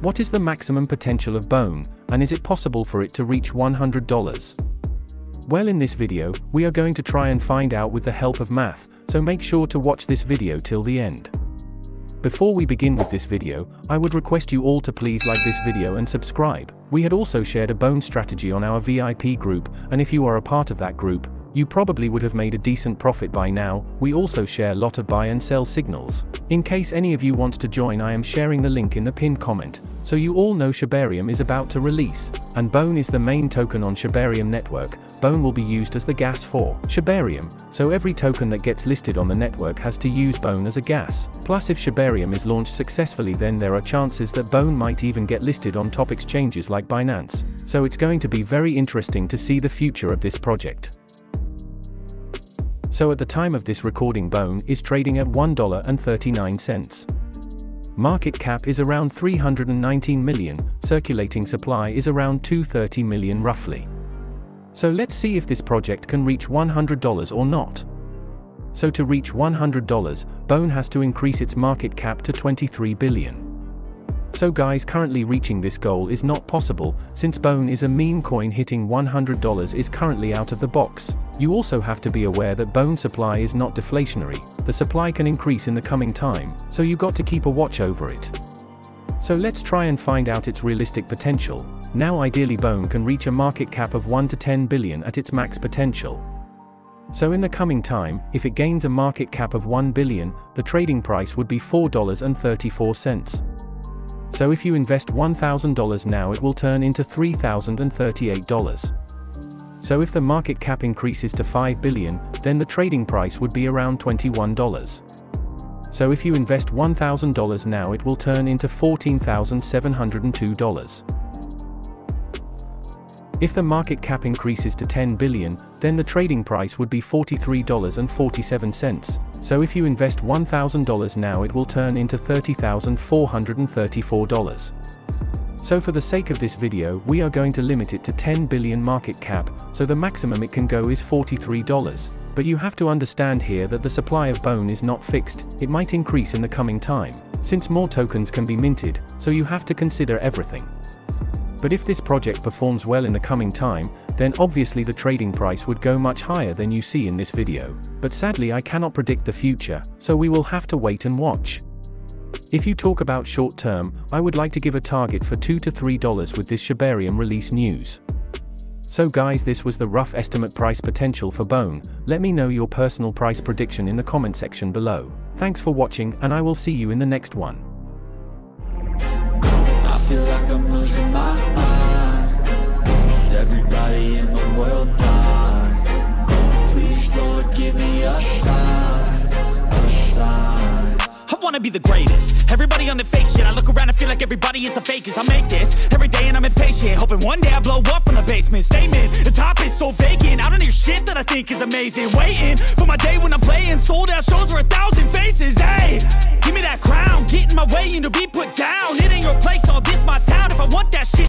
What is the maximum potential of bone, and is it possible for it to reach $100? Well in this video, we are going to try and find out with the help of math, so make sure to watch this video till the end. Before we begin with this video, I would request you all to please like this video and subscribe. We had also shared a bone strategy on our VIP group, and if you are a part of that group, you probably would have made a decent profit by now, we also share a lot of buy and sell signals. In case any of you wants to join I am sharing the link in the pinned comment, so you all know Shibarium is about to release, and Bone is the main token on Shibarium network, Bone will be used as the gas for Shibarium, so every token that gets listed on the network has to use Bone as a gas. Plus if Shibarium is launched successfully then there are chances that Bone might even get listed on top exchanges like Binance, so it's going to be very interesting to see the future of this project. So at the time of this recording Bone is trading at $1.39. Market cap is around 319 million, circulating supply is around 230 million roughly. So let's see if this project can reach $100 or not. So to reach $100, Bone has to increase its market cap to 23 billion. So guys currently reaching this goal is not possible, since Bone is a meme coin hitting $100 is currently out of the box. You also have to be aware that Bone supply is not deflationary, the supply can increase in the coming time, so you got to keep a watch over it. So let's try and find out its realistic potential. Now ideally Bone can reach a market cap of 1 to 10 billion at its max potential. So in the coming time, if it gains a market cap of 1 billion, the trading price would be $4.34. So if you invest $1,000 now it will turn into $3,038. So if the market cap increases to 5 billion, then the trading price would be around $21. So if you invest $1,000 now it will turn into $14,702. If the market cap increases to 10 billion, then the trading price would be $43.47. So if you invest $1,000 now it will turn into $30,434. So for the sake of this video we are going to limit it to 10 billion market cap, so the maximum it can go is $43. But you have to understand here that the supply of bone is not fixed, it might increase in the coming time, since more tokens can be minted, so you have to consider everything. But if this project performs well in the coming time, then obviously the trading price would go much higher than you see in this video. But sadly I cannot predict the future, so we will have to wait and watch. If you talk about short term, I would like to give a target for 2 to $3 with this Shibarium release news. So guys this was the rough estimate price potential for Bone, let me know your personal price prediction in the comment section below. Thanks for watching and I will see you in the next one feel like I'm losing my mind. Is everybody in the world blind? Please, Lord, give me a sign, a sign. I wanna be the greatest. Everybody on the fake shit. I look around and feel like everybody is the fakest. I make this every day and I'm impatient. Hoping one day I blow up from the basement. Statement, the top is so vacant. I don't hear shit that I think is amazing. Waiting for my day when I'm playing. Sold out shows for a thousand faces. Hey, give me that crown. Get in my way and to be put down. It ain't your place,